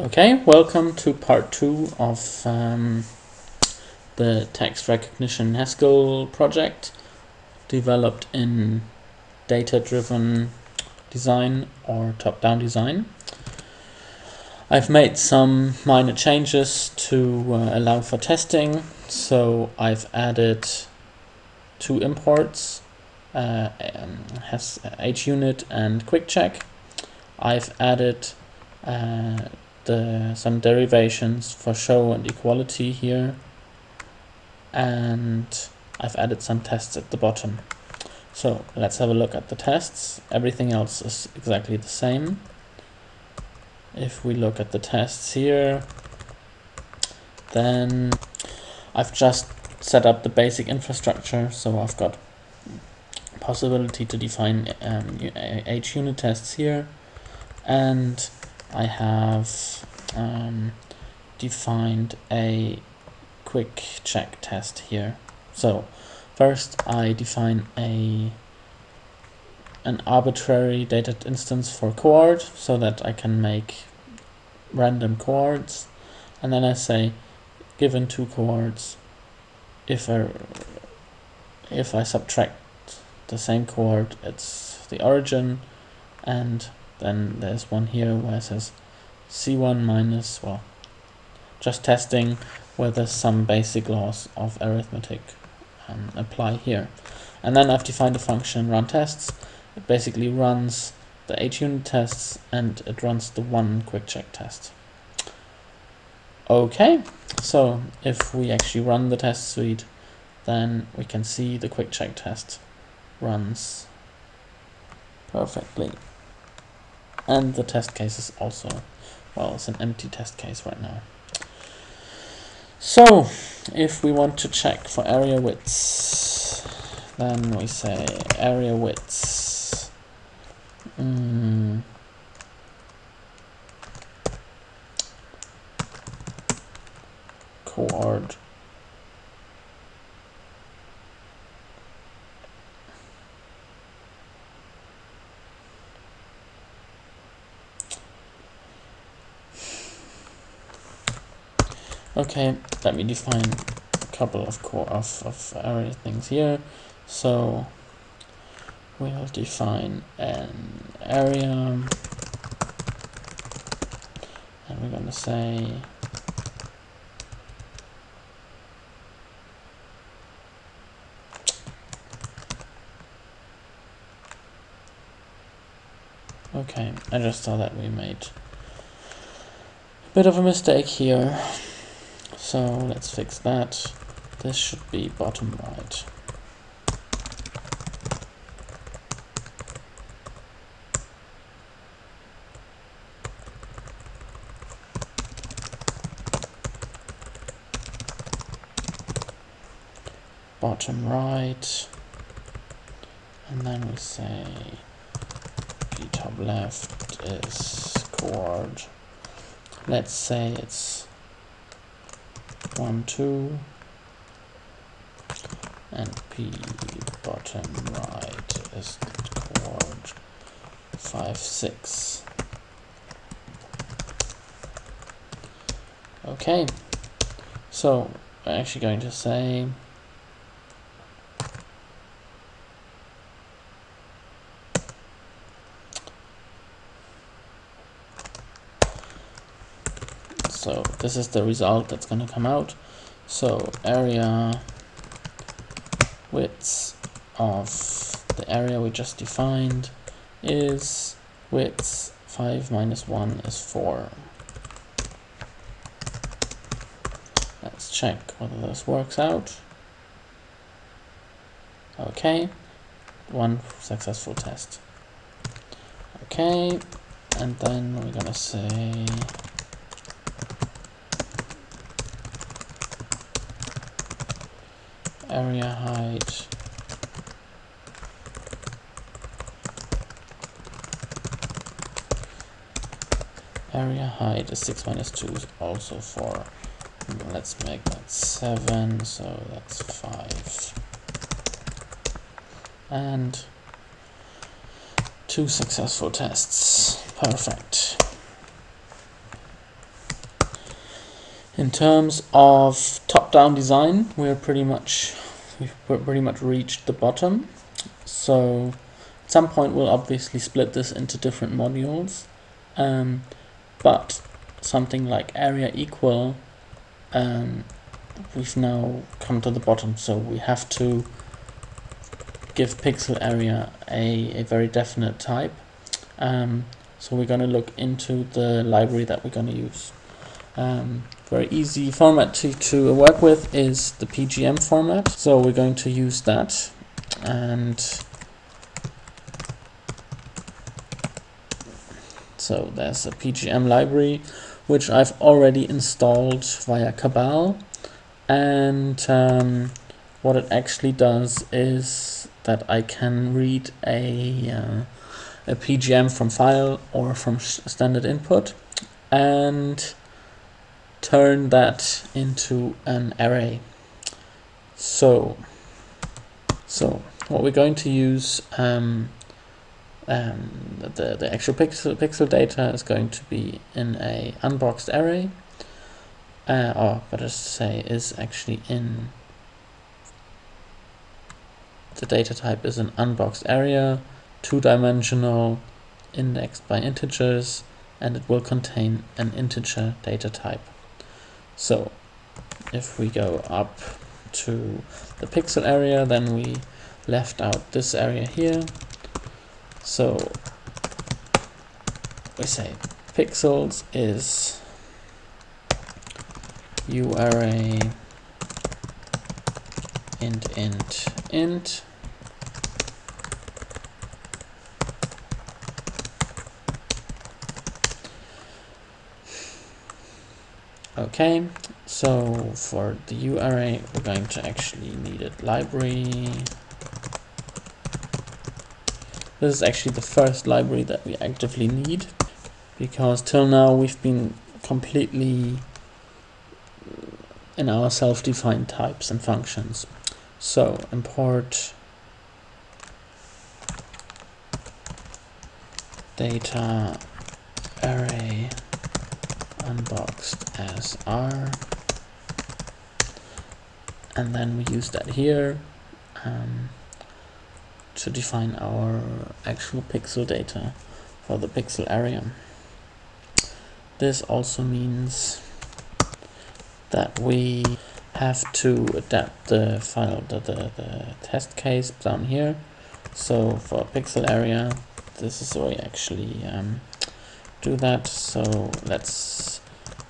Okay, welcome to part two of um, the text recognition Haskell project developed in data-driven design or top-down design. I've made some minor changes to uh, allow for testing, so I've added two imports, uh, um, has HUnit and QuickCheck. I've added uh, the some derivations for show and equality here. And I've added some tests at the bottom. So let's have a look at the tests. Everything else is exactly the same. If we look at the tests here then I've just set up the basic infrastructure. So I've got possibility to define um, unit tests here. And I have um, defined a quick check test here. So first I define a an arbitrary data instance for coord so that I can make random coords and then I say given two coords if I if I subtract the same coord it's the origin and then there's one here where it says C1 minus, well, just testing whether some basic laws of arithmetic um, apply here. And then I've defined a function run tests. It basically runs the HUnit tests and it runs the one quick check test. Okay, so if we actually run the test suite, then we can see the quick check test runs perfectly and the test case is also, well, it's an empty test case right now. So, if we want to check for area widths, then we say area widths. Mm. Coord Okay, let me define a couple of core of, of area things here. So we'll define an area and we're going to say Okay, I just saw that we made a bit of a mistake here. So let's fix that. This should be bottom right. Bottom right. And then we say the top left is coord. Let's say it's one two and p bottom right is coord five six. Okay so we're actually going to say so this is the result that's going to come out. So area width of the area we just defined is width 5 minus 1 is 4 let's check whether this works out. Okay one successful test. Okay and then we're gonna say area height. Area height is 6 minus 2 is also 4 let's make that 7 so that's 5 and two successful tests. Perfect. In terms of top-down design, we're pretty much we've pretty much reached the bottom. So at some point we'll obviously split this into different modules, um, but something like area equal, um, we've now come to the bottom. So we have to give pixel area a, a very definite type. Um, so we're going to look into the library that we're going to use. Very easy format to, to work with is the PGM format. So we're going to use that and so there's a PGM library which I've already installed via Cabal and um, what it actually does is that I can read a, uh, a PGM from file or from standard input and turn that into an array. So, so what we're going to use, um, um, the, the actual pixel, pixel data is going to be in a unboxed array, uh, or better to say is actually in, the data type is an unboxed array, two-dimensional, indexed by integers, and it will contain an integer data type. So if we go up to the pixel area, then we left out this area here. So we say pixels is uarray int int int Okay, so for the U array, we're going to actually need a library. This is actually the first library that we actively need because till now we've been completely in our self-defined types and functions. So import data array unboxed as R and then we use that here um, to define our actual pixel data for the pixel area. This also means that we have to adapt the file, the, the, the test case down here. So for pixel area, this is where we actually um, do that. So let's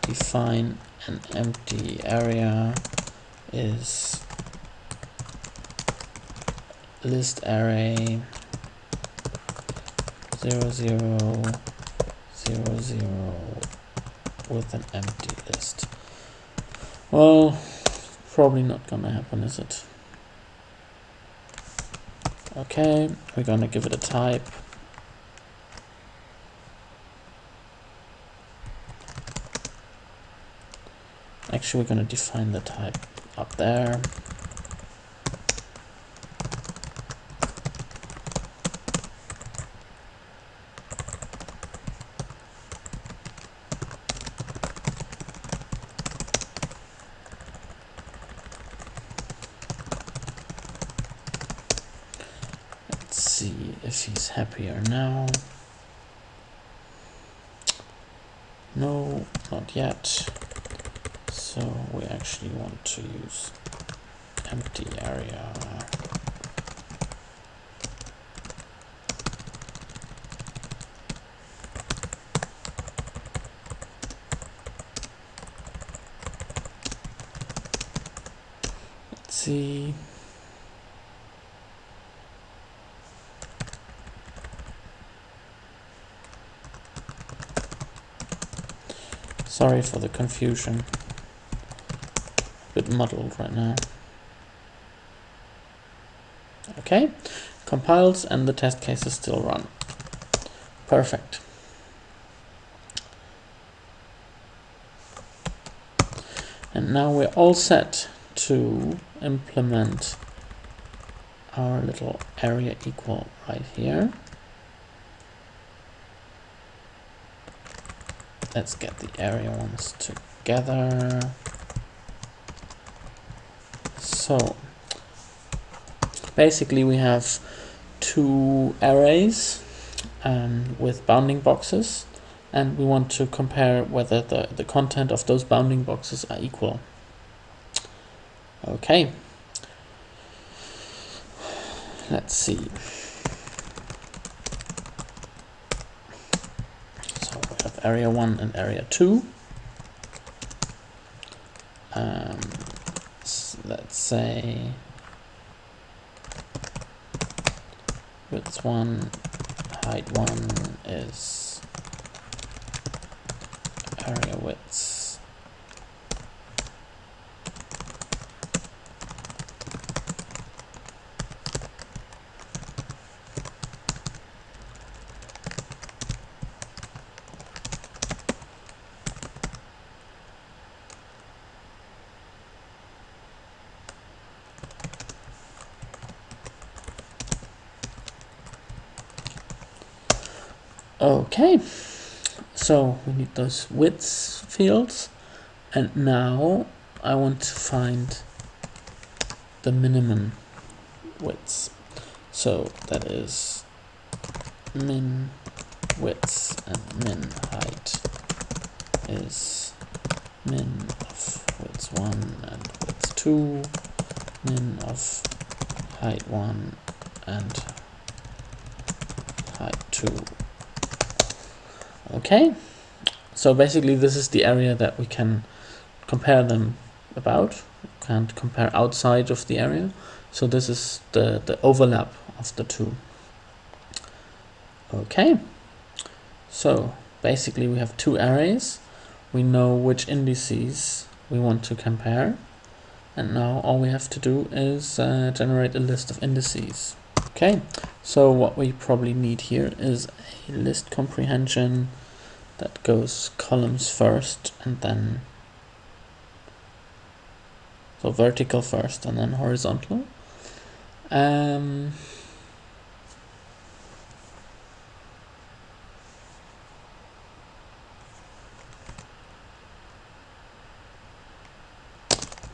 define an empty area is list array 0, 0, 0, 0 with an empty list. Well, probably not gonna happen, is it? Okay, we're gonna give it a type. Actually, we're going to define the type up there. Let's see if he's happier now. No, not yet. So we actually want to use empty area. Let's see. Sorry for the confusion muddled right now. Okay, compiles and the test cases still run. Perfect. And now we're all set to implement our little area equal right here. Let's get the area ones together. So basically we have two arrays um, with bounding boxes and we want to compare whether the, the content of those bounding boxes are equal. Okay. Let's see. So we have area 1 and area 2. Um, let's say width 1, height 1 is area widths. Okay, so we need those widths fields. And now I want to find the minimum widths. So that is min widths and min height is min of width 1 and width 2, min of height 1 and height 2 Okay, so basically this is the area that we can compare them about. We can't compare outside of the area. So this is the, the overlap of the two. Okay, so basically we have two arrays. We know which indices we want to compare. And now all we have to do is uh, generate a list of indices. Okay, so what we probably need here is a list comprehension that goes columns first and then so vertical first and then horizontal. Um,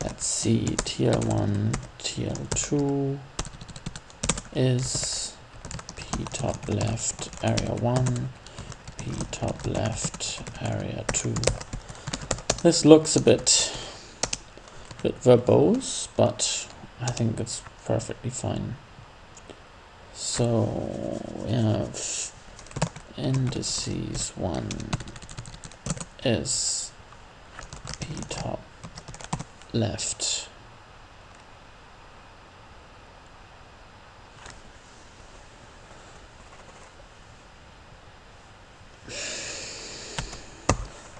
let's see tier 1 tier 2 is p top left area 1 p top left area 2 this looks a bit a bit verbose but I think it's perfectly fine. So we have indices 1 is p top left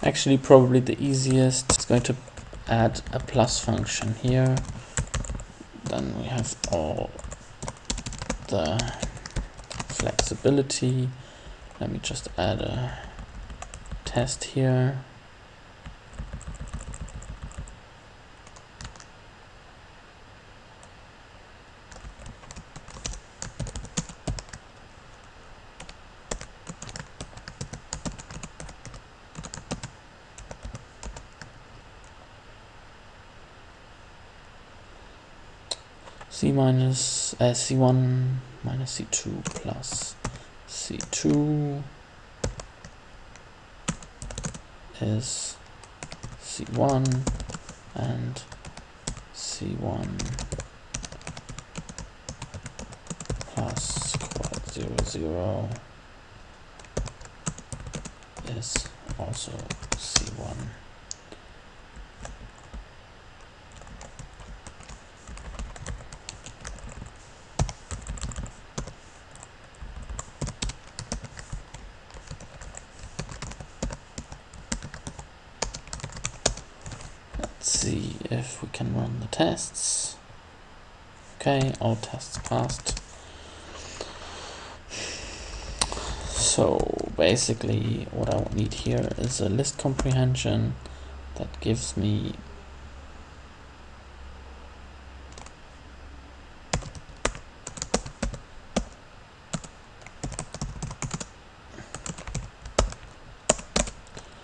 Actually, probably the easiest It's going to add a plus function here. Then we have all the flexibility. Let me just add a test here. C minus uh, c1 minus c2 plus c2 is c1 and c1 plus coord 0 0 is also c1 see if we can run the tests. Okay, all tests passed. So basically what I would need here is a list comprehension that gives me